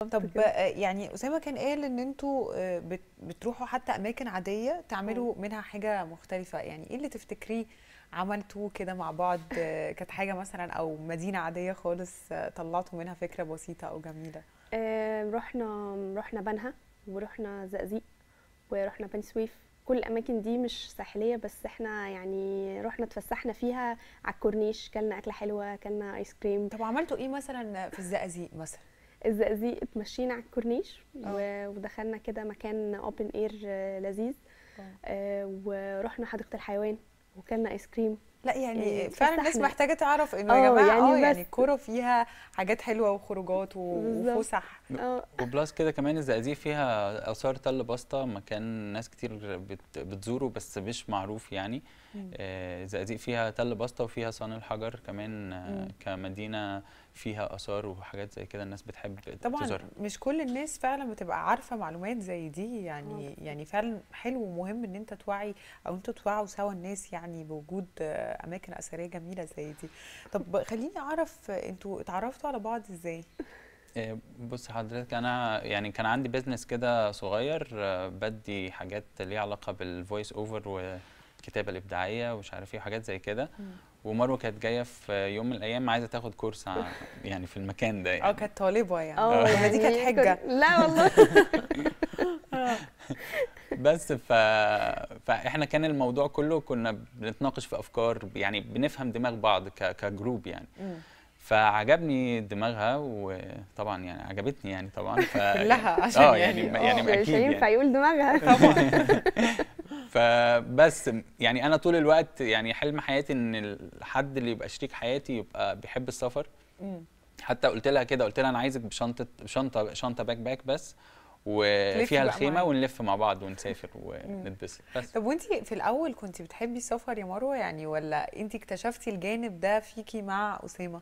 طب كده. آه، يعني اسامه كان قال إن أنتوا آه، بت- بتروحوا حتى أماكن عادية تعملوا منها حاجة مختلفة. يعني إيه اللي تفتكريه عملتوه كده مع بعض؟ آه، كانت حاجة مثلا أو مدينة عادية خالص طلعتوا منها فكرة بسيطة أو جميلة؟ آه، رحنا رحنا بنها ورحنا زقازيق ورحنا بني سويف. كل الأماكن دي مش ساحلية بس إحنا يعني رحنا اتفسحنا فيها على الكورنيش كلنا أكلة حلوة كلنا آيس كريم. طب عملتوا إيه مثلا في الزقازيق مثلا؟ الزقازيق اتمشينا على الكورنيش. و- ودخلنا كده مكان open air لذيذ آه. آه، ورحنا حديقة الحيوان وكلنا ايس كريم لا يعني يعني فعلا الناس. محتاجة تعرف إنه يا جماعة يعني آه يعني. الكوره فيها حاجات حلوة وخروجات. وفسح و plus كده كمان الزقازيق فيها آثار تل بسطة مكان ناس كتير بت بتزوره بس مش معروف يعني مم. آه، الزقازيق فيها تل بسطة وفيها صان الحجر كمان آه، مم. فيها آثار وحاجات زي كده الناس بتحب طبعا تزورها. مش كل الناس فعلا بتبقى عارفة معلومات زي دي يعني يعني فعلا حلو ومهم إن أنت توعي أو أنتوا توعوا سوا الناس يعني بوجود أماكن أثرية جميلة زي دي. طب خليني أعرف أنتوا اتعرفتوا على بعض إزاي؟ آه، بص حضرتك أنا يعني كان عندي business كده صغير آه، بدي حاجات ليها علاقة بال voice over والكتابه الإبداعية ومش عارف إيه وحاجات زي كده. ومروة كانت جاية في يوم من الأيام عايزة تاخد كورس يعني في المكان ده آه يعني كانت طالبة يعني. آه دي كانت حجة. كنت- لا والله. بس ف... فاحنا كان الموضوع كله كنا بنتناقش في أفكار يعني بنفهم دماغ بعض ك... كجروب يعني. فعجبني دماغها وطبعا يعني عجبتني يعني طبعا. ف... كلها عشان آه يعني. يعني آه. يعني مش أكيد هينفع يعني. يقول دماغها. فبس يعني أنا طول الوقت يعني حلم حياتي إن الحد اللي يبقى شريك حياتي يبقى بيحب السفر. مم. حتى قلت لها كده قلت لها أنا عايزك بشنطة شنطة شنطة backpack بس وفيها الخيمة. ونلف مع بعض ونسافر ونتبسط. بس. طب وأنتي في الأول كنتي بتحبي السفر يا مروة يعني ولا أنتي اكتشفتي الجانب ده فيكي مع أسامة؟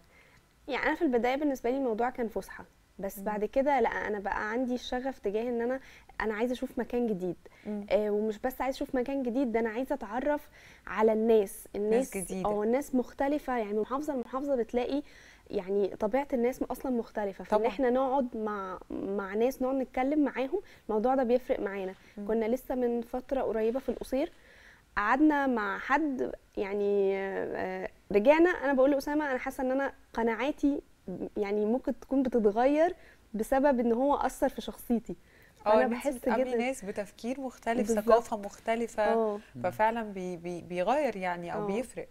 يعني أنا في البداية بالنسبة لي الموضوع كان فسحة. بس مم. بعد كده لأ أنا بقى عندي الشغف تجاه إن أنا أنا عايزة أشوف مكان جديد مم. آه ومش بس عايزة أشوف مكان جديد ده أنا عايزة أتعرف على الناس الناس جديدة. آه الناس مختلفة يعني من محافظة لمحافظة بتلاقي يعني طبيعة الناس أصلا مختلفة فإن. إحنا نقعد مع مع ناس نقعد نتكلم معاهم الموضوع ده بيفرق معانا مم. كنا لسه من فترة قريبة في القصير قعدنا مع حد يعني آه، رجعنا أنا بقول لأسامة أنا حاسة إن أنا قناعاتي يعني ممكن تكون بتتغير بسبب إن هو أثر في شخصيتي آه فأنا إن انتي بحس جدا ناس بتفكير مختلف بالظبط. ثقافة مختلفة آه ففعلا بي بي بيغير يعني أو آه. بيفرق